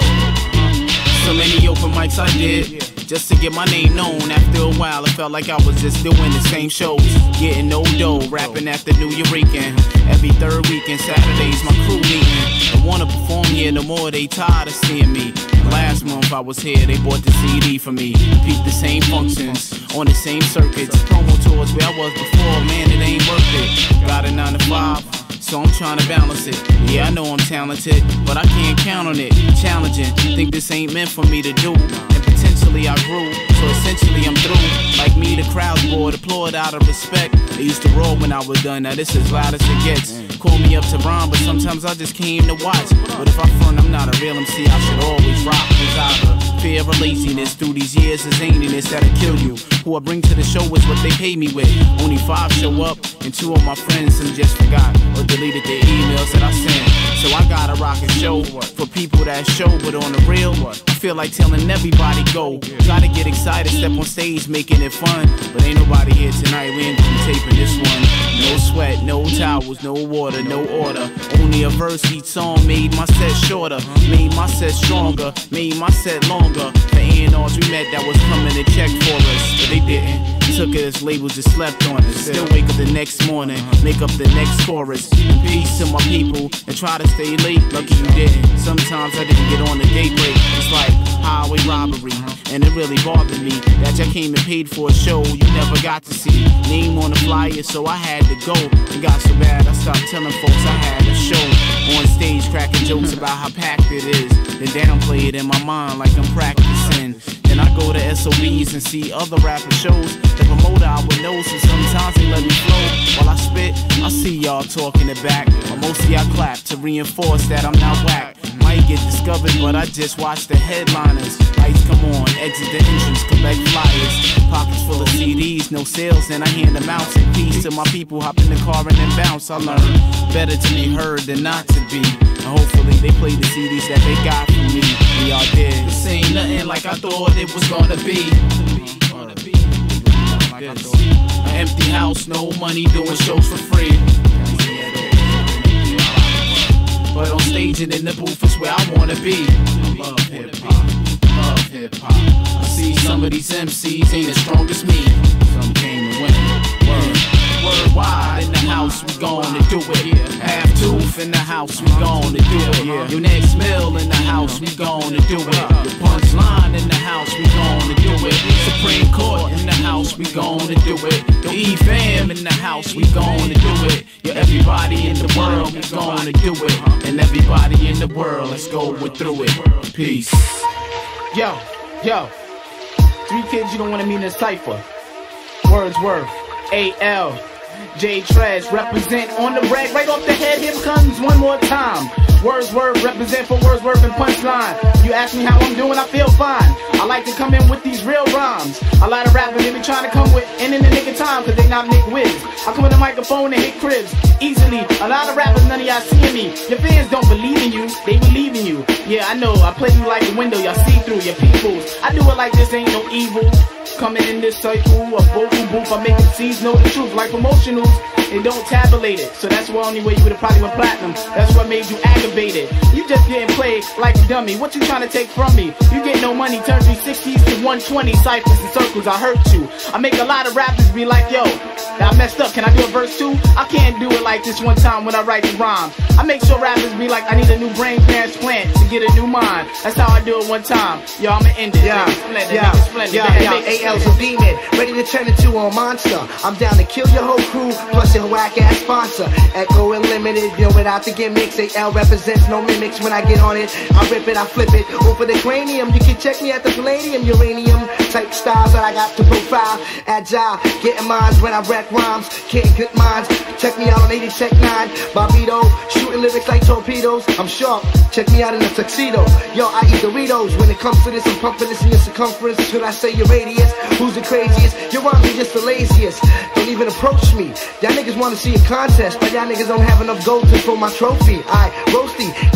So many open mics I did. Just to get my name known. After a while, it felt like I was just doing the same shows. Getting no dough, rapping after New Eurekan. Every third weekend, Saturdays, my crew meeting. I wanna perform here no more, they tired of seeing me. Last month I was here, they bought the CD for me. Peep the same functions, on the same circuits. Promo tours where I was before, man, it ain't worth it. Got a 9 to 5. So I'm trying to balance it. Yeah, I know I'm talented, but I can't count on it. Challenging, you think this ain't meant for me to do. And I grew, so essentially I'm through. Like me, the crowd's bored, applaud out of respect. They used to roll when I was done, now this is loud as it gets. Call me up to rhyme, but sometimes I just came to watch. But if I front, I'm not a real MC, I should always rock. Cause either fear of laziness through these years of zaniness that'll kill you. Who I bring to the show is what they pay me with. Only five show up, and two of my friends some just forgot or deleted the emails that I sent. So I gotta rock a show for people that show, but on the real, I feel like telling everybody go. To get excited, step on stage, making it fun. But ain't nobody here tonight, we ain't gonna taping this one. No sweat, no towels, no water, no order. Only a verse each song made my set shorter, made my set stronger, made my set longer. The A&Rs we met that was coming to check for us, but they didn't. Took it as labels just slept on us. Still wake up the next morning, make up the next chorus. Peace to my people and try to stay late. Lucky you didn't. Sometimes I didn't get on the date break. It's like highway robbery, and it really bothered me that y'all came and paid for a show you never got to see. Name on the flyer, so I had to go. It got so bad I stopped telling folks I had a show on stage, cracking jokes about how packed it is. Then downplay it in my mind like I'm practicing. I go to SOBs and see other rapper shows. The promoter I would know, so sometimes they let me flow. While I spit, I see y'all talking it back. But mostly I clap to reinforce that I'm not whack. Might get discovered, but I just watch the headliners. Lights come on, exit the entrance, collect flyers. Pockets full of CDs, no sales, and I hand them out in peace to my people. Hop in the car and then bounce. I learn better to be heard than not to be. And hopefully they play the CDs that they got from me. We all did. This ain't nothing like I thought it was gonna be. Empty house, no money, doing shows for free. But on stage and in the booth is where I wanna be. Love hip hop, love hip hop. I see some of these MCs ain't as strong as me. Some came to win. Word. Worldwide in the house, we gonna do it. Half in the house, we gonna do it. Your next mill in the house, we gonna do it. Your punchline in the house, we gonna do it. Supreme Court in the house, we gonna do it. Your E fam in the house, we gonna do it. Your everybody in the world, we gonna do it. And everybody in the world, let's go with through it. Peace. Yo, yo. Three kids you don't wanna meet in a cipher. Wordsworth, A.L. J Trash represent on the rag right off the head. Here comes one more time. Wordsworth represent for Wordsworth and punchline. You ask me how I'm doing, I feel fine. I like to come in with these real rhymes. A lot of rappers they be trying to come with and in the nigga time cause they not Nick Wiz. I come with a microphone and hit cribs easily. A lot of rappers, none of y'all see me. Your fans don't believe in you, they believe in you. Yeah, I know. I play you like a window, y'all see through your peoples. I do it like this ain't no evil. Coming in this cycle, a vocal booth, I make the seeds know the truth like promotionals. They don't tabulate it, so that's the only way you would have probably went platinum. That's what made you aggravated. You just getting played like a dummy. What you trying to take from me? You get no money, turn 360s to 120 ciphers and circles. I hurt you. I make a lot of rappers be like, yo, I messed up. Can I do a verse too? I can't do it like this one time when I write the rhymes. I make sure rappers be like, I need a new brain transplant to get a new mind. That's how I do it one time. Yo, I'ma end it. Yeah, splendid, yeah, make it splendid. yeah, it yeah. splendid. AL's a demon, ready to turn into a monster. I'm down to kill your whole crew, plus your whack ass sponsor. Echo Unlimited, you know, without the gimmicks. AL represents no mimics when I get on it. I rip it, I flip it. Over the cranium, you can check me at the Palladium, uranium type styles that I got to profile. Agile, getting mines when I wreck rhymes. Can't minds. Check me out on 80 Tech 9. Bobbito, shooting lyrics like torpedoes. I'm sharp. Check me out in a tuxedo. Yo, I eat Doritos. When it comes to this, I'm pumping this in your circumference. Should I say your radius? Who's the craziest? Your rhymes are just the laziest. Don't even approach me. Y'all niggas wanna see a contest, but y'all niggas don't have enough gold to throw my trophy. I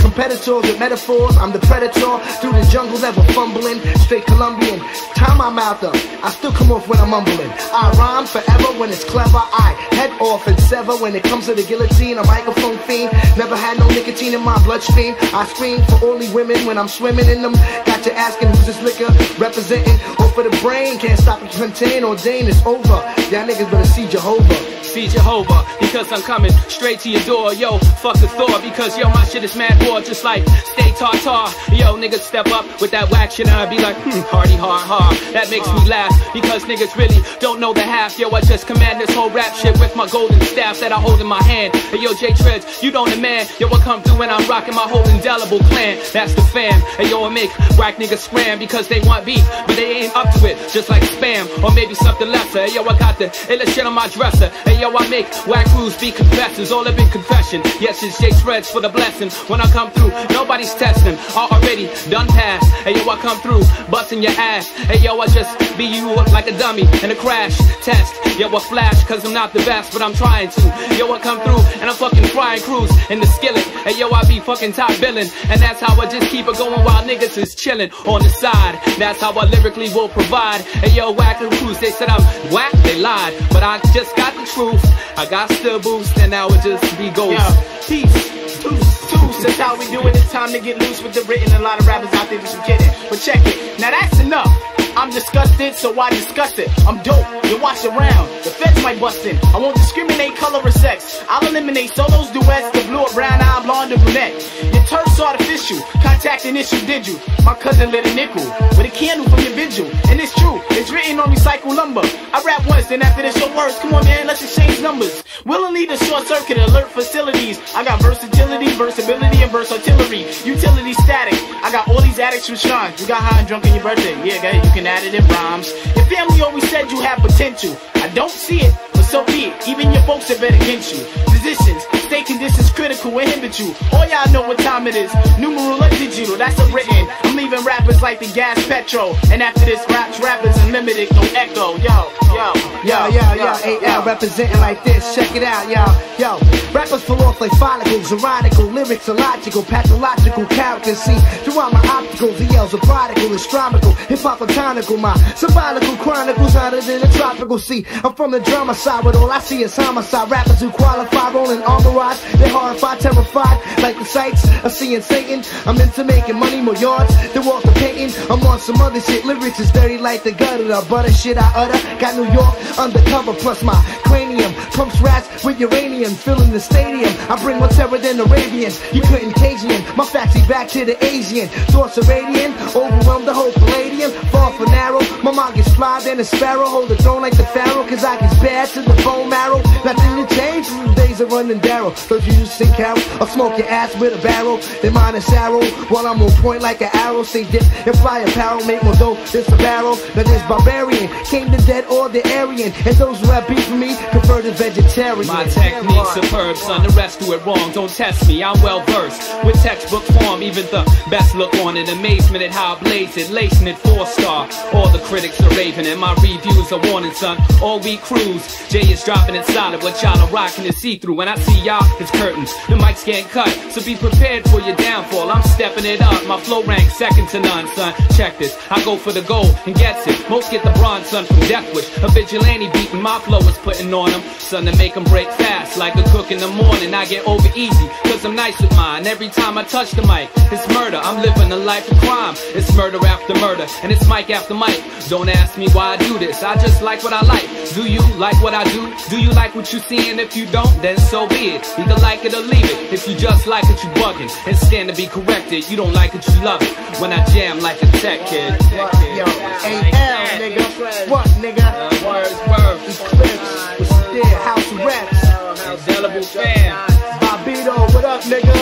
competitors with metaphors. I'm the predator through the jungle, never fumbling. Straight Colombian. Tie my mouth up. I still come off when I'm mumbling. I rhyme forever when it's clever. I head off and sever when it comes to the guillotine. A microphone fiend. Never had no nicotine in my bloodstream. I scream for only women when I'm swimming in them. Got you asking who's this liquor representing? Or for the brain, can't stop it, contain, ordain, it's over. Y'all niggas better see Jehovah. See Jehovah, because I'm coming straight to your door. Yo, fuck the Thor, because yo, my shit is mad raw, just like stay tartar. Yo, niggas step up with that whack shit, and I be like, hmm, hardy har har. That makes me laugh, because niggas really don't know the half. Yo, I just command this whole rap shit with my golden staff that I hold in my hand. Hey, yo, J-Treds, you don't demand. Yo, I come through and I'm rocking my whole indelible clan. That's the fam. Hey, yo, I make whack niggas scram because they want beef, but they ain't up it, just like spam, or maybe something lesser. Hey, yo, I got the illest shit on my dresser. Hey, yo, I make whack rules be confessors, all up in confession. Yes, it's J Spreads for the blessing. When I come through, nobody's testing. I already done past. Hey, yo, I come through, busting your ass. Hey, yo, I just be you like a dummy in a crash test. Yo, I flash, cause I'm not the best, but I'm trying to. Yo, I come through and I'm fucking frying crews in the skillet. Hey, yo, I be fucking top billing. And that's how I just keep it going while niggas is chilling on the side. That's how I lyrically will provide. And yo, whack crews, they said I'm whack, they lied. But I just got the truth. I got still boost, and now it just be ghost. Peace. Toos, toos, that's how we do it. It's time to get loose with the written. A lot of rappers out there just kidding. But check it. Now that's enough. I'm disgusted, so why discuss it? I'm dope, you watch around. The feds might bust in. I won't discriminate color or sex. I'll eliminate solos, duets, the blue or brown eye, blonde or brunette. Your turf's artificial. Contact an issue, did you? My cousin lit a nickel with a candle from your vigil. And it's true, it's written on recycled lumber. I rap once, then after this, your words. Come on, man, let's exchange numbers. Willingly the short circuit alert facilities. I got versatility, versatility, and versatility. Utility static. I got all these addicts with shrines. You got high and drunk on your birthday. Yeah, go you can it in rhymes. Your family always said you had potential. I don't see it, but so be it. Even your folks are bet against you. Physicians, state conditions critical inhibit you. All y'all know what time it is. Numeral or digital, that's a written. I'm leaving rappers like the gas petrol. And after this, raps rappers unlimited, no echo. Yo, yo, Yo, yo, yo, AL representing like this, check it out, yo, yo. Rappers fall off like follicles, erotical, lyrics illogical, pathological characters. See, throughout my opticals, the yells are prodigal, astronomical, hip hop tonical, my symbolical chronicles hotter than a tropical. See, I'm from the drama side, but all I see is homicide. Rappers who qualify, rolling armor squads. They're horrified, terrified, like the sights of seeing Satan. I'm into making money, more yards than Walter Payton. I'm on some other shit. Lyrics is dirty like the gutter. The butter shit I utter. Got New York undercover, plus my cranium pumps rats with uranium, filling the stadium. I bring more terror than Arabians. You couldn't cage me. My factory back to the Asian. Thoughts are radiant, overwhelm the whole palladium. Fall for narrow. My mind gets fly than a sparrow. Hold the throne like the pharaoh, cause I get bad to the bone marrow. Nothing to change. Days are running darrow. Those you used to carol. I'll smoke your ass with a barrel. Then mine is arrow. While I'm on point like an arrow. Stay dip and fly apparel. Make more dope. This a barrel. Now this barbarian. Came the dead or the Aryan. And those who have beef with me prefer the vegetarian. My technique's superb, son. The rest do it wrong. Don't test me. I'm well versed with textbook form. Even the best look on it. Amazement at how I blaze it. Lacing it four star. All the critics are raving, and my reviews are warning, son. All we cruise. Jay is dropping it solid. What y'all are rocking is see through. When I see y'all, it's curtains. The mic's getting cut. So be prepared for your downfall. I'm stepping it up. My flow rank second to none, son. Check this. I go for the gold and gets it. Most get the bronze, son, from Death Wish. A vigilante beating my flow is putting on them. Son, to make them break fast. Like a cook in the morning. I get over easy. Cause I'm nice with mine. Every time I touch the mic, it's murder. I'm living a life of crime. It's murder after murder. And it's mic after mic. Don't ask me why I do this. I just like what I like. Do you like what I do? Do you like what you see? And if you don't, then so be it. Either like it or leave it. If you just like it, you bugging. And stand to be corrected. You don't like it, you love it. When I jam like a tech kid. Tech kid. Yo, AL, nigga. What, nigga? Uh, words, words. Eclipse. What's there? House of Reps. Indelible fan. Bobbito, what up, nigga?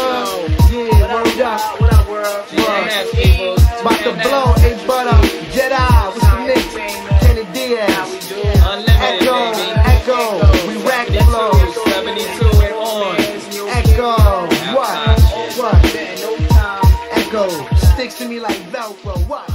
Yeah, word up. What up, world? About to blow, A Butter, Jedi, what's the mix? Kenny Diaz, Echo, to me like Velcro, what?